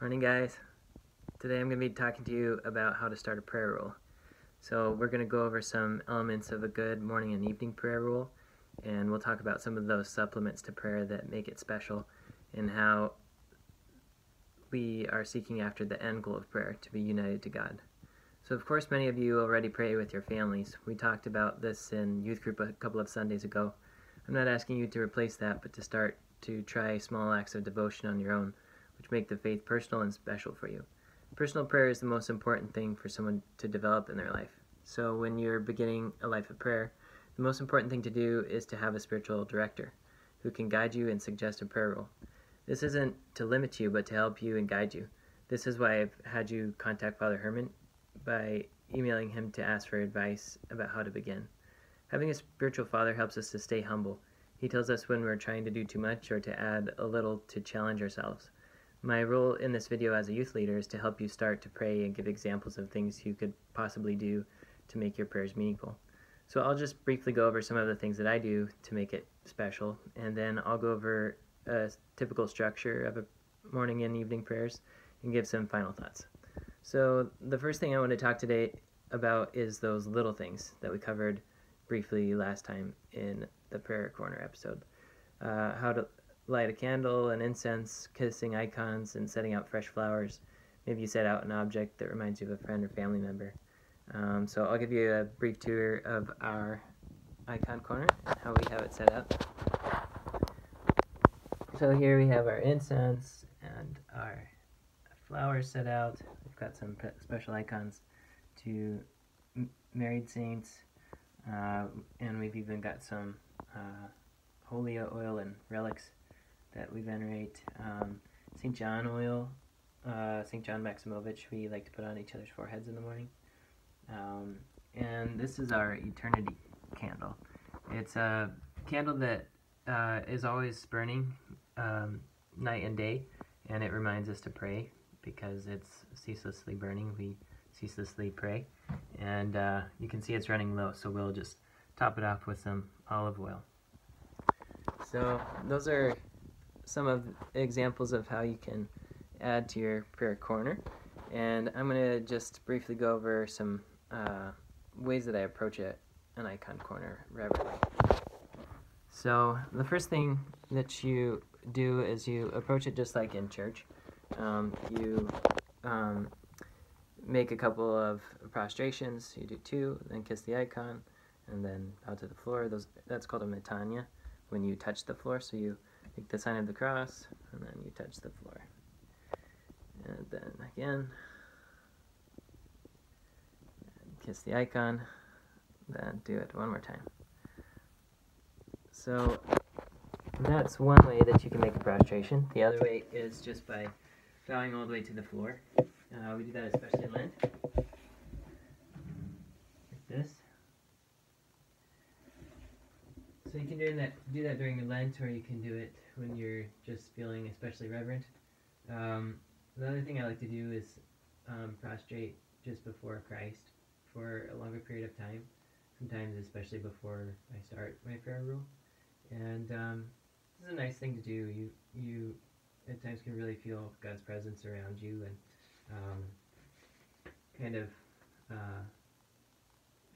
Morning, guys. Today I'm going to be talking to you about how to start a prayer rule. So, we're going to go over some elements of a good morning and evening prayer rule, and we'll talk about some of those supplements to prayer that make it special and how we are seeking after the end goal of prayer to be united to God. So, of course, many of you already pray with your families. We talked about this in youth group a couple of Sundays ago. I'm not asking you to replace that, but to start to try small acts of devotion on your own which make the faith personal and special for you. Personal prayer is the most important thing for someone to develop in their life. So when you're beginning a life of prayer, the most important thing to do is to have a spiritual director who can guide you and suggest a prayer rule. This isn't to limit you, but to help you and guide you. This is why I've had you contact Father Herman by emailing him to ask for advice about how to begin. Having a spiritual father helps us to stay humble. He tells us when we're trying to do too much or to add a little to challenge ourselves. My role in this video as a youth leader is to help you start to pray and give examples of things you could possibly do to make your prayers meaningful. So I'll just briefly go over some of the things that I do to make it special, and then I'll go over a typical structure of a morning and evening prayers and give some final thoughts. So the first thing I want to talk today about is those little things that we covered briefly last time in the prayer corner episode. Uh, how to light a candle, and incense, kissing icons, and setting out fresh flowers. Maybe you set out an object that reminds you of a friend or family member. Um, so I'll give you a brief tour of our icon corner how we have it set up. So here we have our incense and our flowers set out. We've got some special icons to married saints, uh, and we've even got some uh, holy oil and relics that we venerate. Um, St. John oil, uh, St. John Maximovich, we like to put on each other's foreheads in the morning. Um, and this is our eternity candle. It's a candle that uh, is always burning um, night and day, and it reminds us to pray because it's ceaselessly burning. We ceaselessly pray, and uh, you can see it's running low, so we'll just top it off with some olive oil. So those are some of examples of how you can add to your prayer corner. And I'm going to just briefly go over some uh, ways that I approach it, an icon corner reverently. So the first thing that you do is you approach it just like in church. Um, you um, make a couple of prostrations. You do two, then kiss the icon, and then bow to the floor. Those that's called a metania when you touch the floor. So you Make the sign of the cross, and then you touch the floor. And then again, kiss the icon, then do it one more time. So that's one way that you can make a prostration. The other way is just by bowing all the way to the floor. Uh, we do that especially in Lent. Like this. So you can do that do or you can do it when you're just feeling especially reverent. Um, the other thing I like to do is um, prostrate just before Christ for a longer period of time, sometimes especially before I start my prayer rule. And um, this is a nice thing to do. You you at times can really feel God's presence around you and um, kind of uh,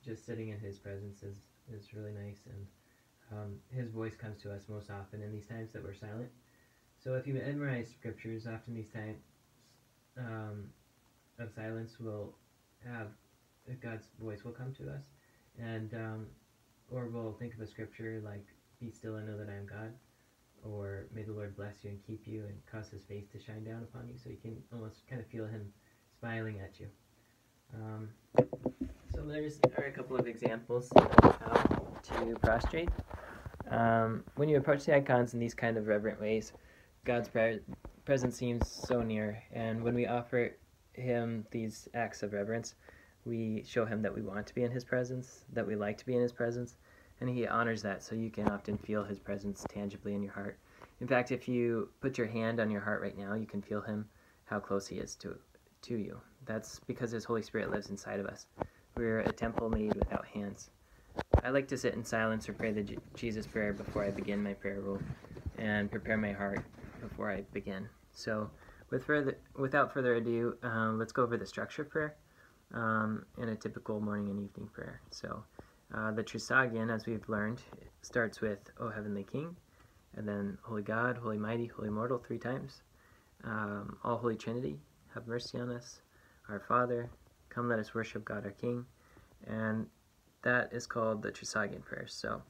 just sitting in His presence is is really nice and um, his voice comes to us most often in these times that we're silent. So if you memorize scriptures, often these times um, of silence will have God's voice will come to us, and um, or we'll think of a scripture like "Be still and know that I am God," or "May the Lord bless you and keep you and cause His face to shine down upon you," so you can almost kind of feel Him smiling at you. So there's are a couple of examples of how to prostrate. Um, when you approach the icons in these kind of reverent ways, God's pre- presence seems so near, and when we offer Him these acts of reverence, we show Him that we want to be in His presence, that we like to be in His presence, and He honors that, so you can often feel His presence tangibly in your heart. In fact, if you put your hand on your heart right now, you can feel Him, how close He is to to you. That's because His Holy Spirit lives inside of us. We're a temple made without hands. I like to sit in silence or pray the J- Jesus prayer before I begin my prayer rule and prepare my heart before I begin. So with further, without further ado, um, let's go over the structure of prayer um, in a typical morning and evening prayer. So, uh, the Trisagion, as we've learned, starts with O Heavenly King, and then Holy God, Holy Mighty, Holy Mortal three times. Um, All Holy Trinity, have mercy on us. Our Father, come let us worship God our King. And that is called the Trisagion prayer. So,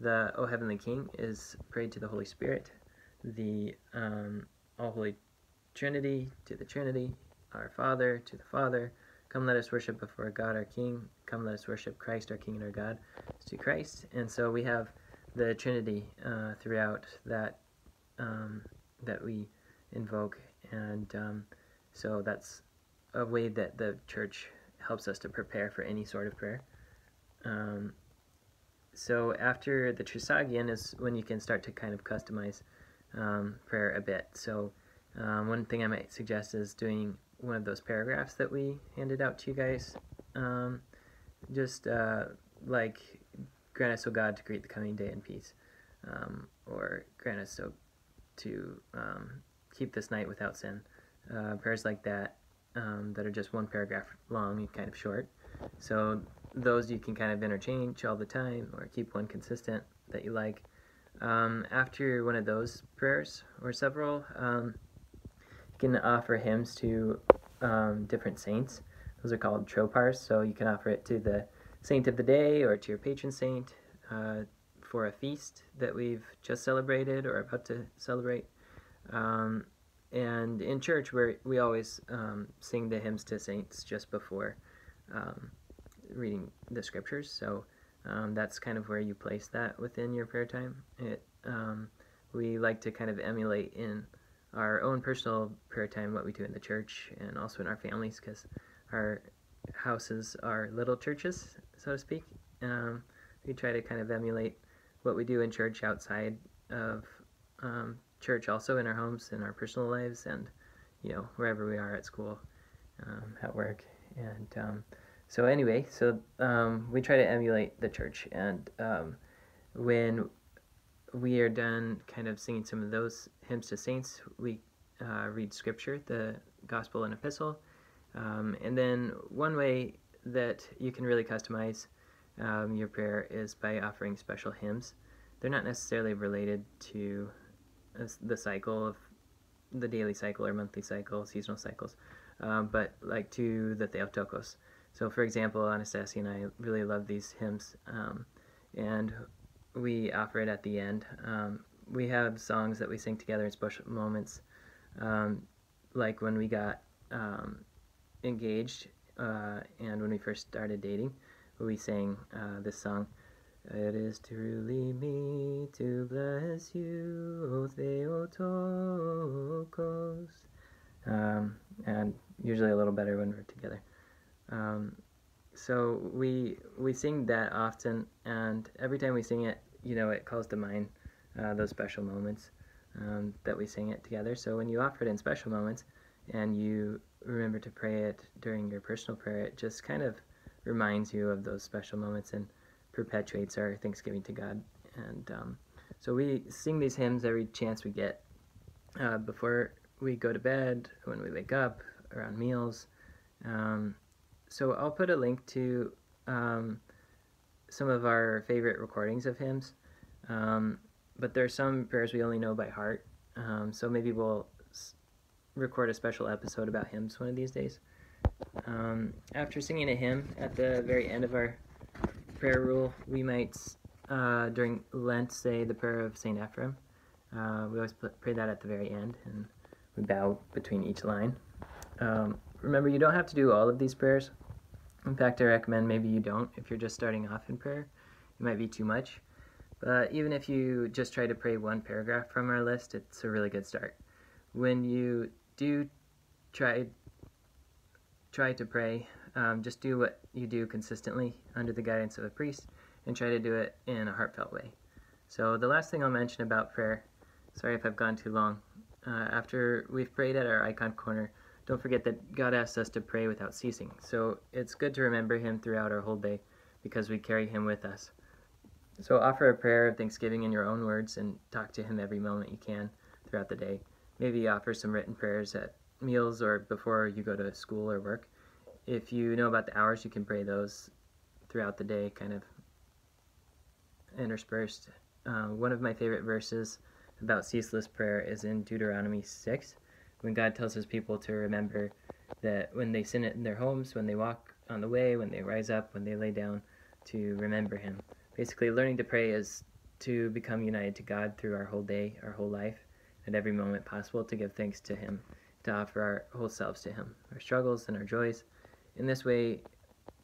the O Heavenly King is prayed to the Holy Spirit. The um, All Holy Trinity to the Trinity. Our Father to the Father. Come let us worship before God our King. Come let us worship Christ our King and our God to Christ. And so we have the Trinity uh, throughout that um, that we invoke, and um, so that's a way that the church helps us to prepare for any sort of prayer. Um, so after the Trisagion is when you can start to kind of customize um, prayer a bit. So um, one thing I might suggest is doing one of those paragraphs that we handed out to you guys. Um, just uh, like, grant us, O God, to greet the coming day in peace. Um, or grant us so to um, keep this night without sin. Uh, prayers like that, um, that are just one paragraph long and kind of short. So those you can kind of interchange all the time or keep one consistent that you like. Um, after one of those prayers or several, um, you can offer hymns to um, different saints. Those are called tropars. So you can offer it to the saint of the day or to your patron saint uh, for a feast that we've just celebrated or about to celebrate. Um, and in church, we we always um, sing the hymns to saints just before um, reading the scriptures. So um, that's kind of where you place that within your prayer time. It um, we like to kind of emulate in our own personal prayer time, what we do in the church, and also in our families, because our houses are little churches, so to speak. Um, we try to kind of emulate what we do in church outside of um, church, also in our homes, in our personal lives, and you know wherever we are at school, um, at work, and um, so anyway, so um, we try to emulate the church, and um, when we are done kind of singing some of those hymns to saints, we uh, read scripture, the gospel and epistle. Um, and then one way that you can really customize um, your prayer is by offering special hymns. They're not necessarily related to the cycle of the daily cycle or monthly cycle, seasonal cycles, um, but like to the Theotokos. So, for example, Anastasia and I really love these hymns, um, and we offer it at the end. Um, we have songs that we sing together in special moments, um, like when we got um, engaged uh, and when we first started dating. We sang uh, this song. It is truly me to bless you, O Theotokos. Um, and usually a little better when we're together. Um, so we we sing that often, and every time we sing it, you know, it calls to mind uh, those special moments um, that we sing it together. So when you offer it in special moments, and you remember to pray it during your personal prayer, it just kind of reminds you of those special moments and perpetuates our thanksgiving to God. And um, so we sing these hymns every chance we get uh, before we go to bed, when we wake up, around meals. Um, so I'll put a link to um, some of our favorite recordings of hymns, um, but there are some prayers we only know by heart. Um, so maybe we'll record a special episode about hymns one of these days. Um, after singing a hymn at the very end of our prayer rule, we might uh, during Lent say the prayer of Saint Ephrem. Uh, we always pray that at the very end, and we bow between each line. Um, remember, you don't have to do all of these prayers. In fact, I recommend maybe you don't if you're just starting off in prayer. It might be too much. But even if you just try to pray one paragraph from our list, it's a really good start. When you do try try to pray, um, just do what you do consistently under the guidance of a priest and try to do it in a heartfelt way. So the last thing I'll mention about prayer, sorry if I've gone too long, uh, after we've prayed at our icon corner, don't forget that God asks us to pray without ceasing. So it's good to remember Him throughout our whole day because we carry Him with us. So offer a prayer of thanksgiving in your own words and talk to Him every moment you can throughout the day. maybe offer some written prayers at meals or before you go to school or work. If you know about the hours, you can pray those throughout the day, kind of interspersed. Uh, one of my favorite verses about ceaseless prayer is in Deuteronomy 6, when God tells his people to remember that when they sin it in their homes, when they walk on the way, when they rise up, when they lay down, to remember him. Basically, learning to pray is to become united to God through our whole day, our whole life, at every moment possible, to give thanks to him, to offer our whole selves to him, our struggles and our joys. In this way,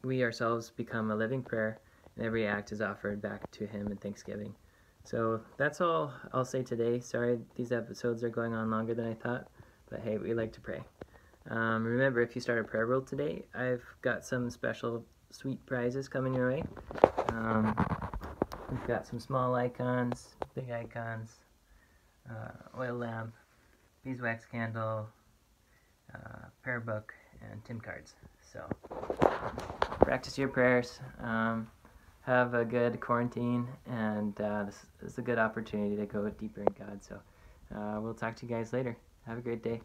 we ourselves become a living prayer, and every act is offered back to him in thanksgiving. So that's all I'll say today. Sorry these episodes are going on longer than I thought, but hey, we like to pray. Um, remember, if you start a prayer rule today, I've got some special sweet prizes coming your way. Um, we've got some small icons, big icons, uh, oil lamp, beeswax candle, uh, prayer book, and tin cards. So practice your prayers. Um, have a good quarantine, and uh, this, is a good opportunity to go deeper in God. So uh, we'll talk to you guys later. Have a great day.